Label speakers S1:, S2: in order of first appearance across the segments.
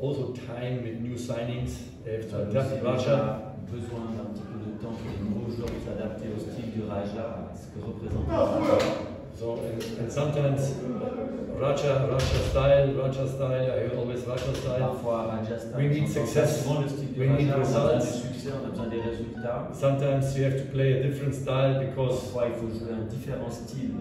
S1: also time with new signings. They have to adapt
S2: c'est
S1: Raja.
S2: déjà besoin d'un petit peu de temps pour les nouveaux joueurs pour s'adapter au style du Raja, à ce que représente ah, Raja.
S1: So and, and sometimes Raja, Raja style, Raja style. I hear always Raja style.
S2: Parfois Raja style,
S1: We need success.
S2: souvent le style du
S1: We need
S2: Raja, on a
S1: results.
S2: succès, on a besoin des résultats.
S1: Sometimes you have to play a different style because
S2: Parfois il faut jouer un différent style.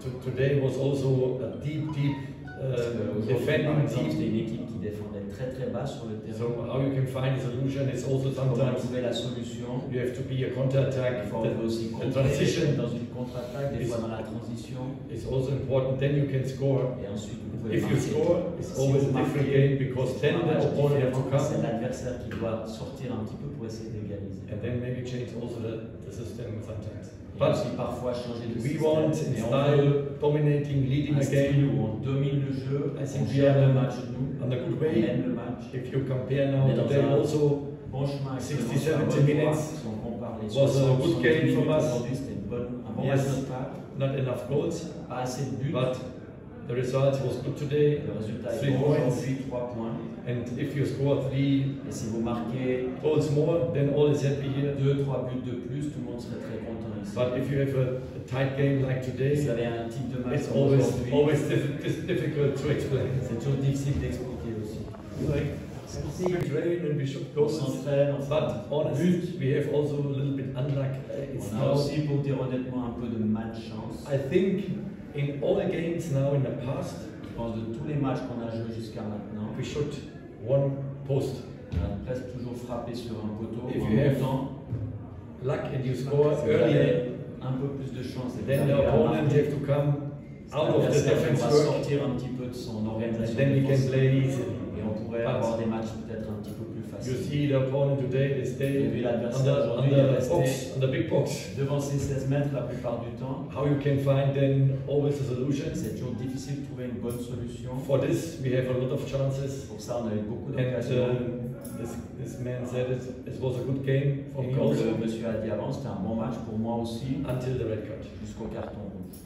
S1: to, today was also a deep, deep
S2: Parce
S1: uh, defending team.
S2: c'était une équipe qui défendait très très bas sur le terrain.
S1: So how you can find a solution is also sometimes
S2: trouver la solution?
S1: You have to be a counter-attack.
S2: Il faut aussi
S1: the transition
S2: dans une contre-attaque, des
S1: is-
S2: fois dans la transition.
S1: is also important. Then you can score.
S2: Et ensuite, vous pouvez
S1: If you
S2: marquer.
S1: score, it's
S2: Si
S1: always
S2: vous
S1: a different game because
S2: c'est
S1: then
S2: un
S1: the opponent have to
S2: différent. C'est
S1: come
S2: l'adversaire qui doit sortir un petit peu pour essayer d'égaliser.
S1: and then maybe change also the, the system sometimes. But
S2: parfois changer de
S1: we want in style dominating, leading the game
S2: on domine le jeu,
S1: I
S2: on
S1: think we
S2: gère le match nous,
S1: on a good way.
S2: le match.
S1: If you compare now today also
S2: Bon chemin,
S1: 60,
S2: excellent, c'est un
S1: 70
S2: bon
S1: minutes was a
S2: 60,
S1: good
S2: 70
S1: game
S2: minutes
S1: from us. Yes. not enough goals,
S2: Pas assez de buts.
S1: But the result was good today.
S2: Le résultat est
S1: Three
S2: bon
S1: points.
S2: aujourd'hui, 3 points.
S1: And if you score three
S2: Et si vous marquez
S1: goals more, then all is happy here.
S2: 2-3 buts de plus, tout le monde serait très content ici.
S1: But if you have a, a tight game like
S2: Si
S1: today,
S2: vous avez un type de match
S1: it's
S2: comme
S1: always
S2: aujourd'hui,
S1: always dif- dif- difficult to explain.
S2: c'est toujours difficile d'expliquer aussi.
S1: We train and we should
S2: On
S1: go.
S2: s'entraîne, on
S1: But honest, we have also a little bit unluck. Uh, It's
S2: On a
S1: now,
S2: aussi, pour dire honnêtement, un peu de malchance.
S1: I think, in all the games now in the past,
S2: Je pense de tous les matchs qu'on a joués jusqu'à maintenant,
S1: we shoot one post.
S2: on a presque toujours frappé sur un poteau.
S1: If
S2: ou
S1: you have luck and you score earlier,
S2: un peu plus de chance, et
S1: then the opponent have to come out of the defense
S2: va sortir un petit peu de son organisation
S1: then we can play easily.
S2: Pourrait avoir des matchs peut-être un petit peu plus
S1: You see the opponent today, they stay
S2: vu l'adversaire aujourd'hui, il est
S1: box, on the big box.
S2: devant ses 16 mètres la plupart du temps.
S1: How you can find then always a solution?
S2: C'est toujours difficile de trouver une bonne solution.
S1: For this, we have a lot of chances.
S2: Pour ça, on a eu beaucoup
S1: And
S2: d'occasions.
S1: uh, this, this man said it, it was a good game for me
S2: comme
S1: also
S2: le monsieur a dit avant, c'était un bon match pour moi aussi,
S1: until the red card.
S2: jusqu'au carton rouge.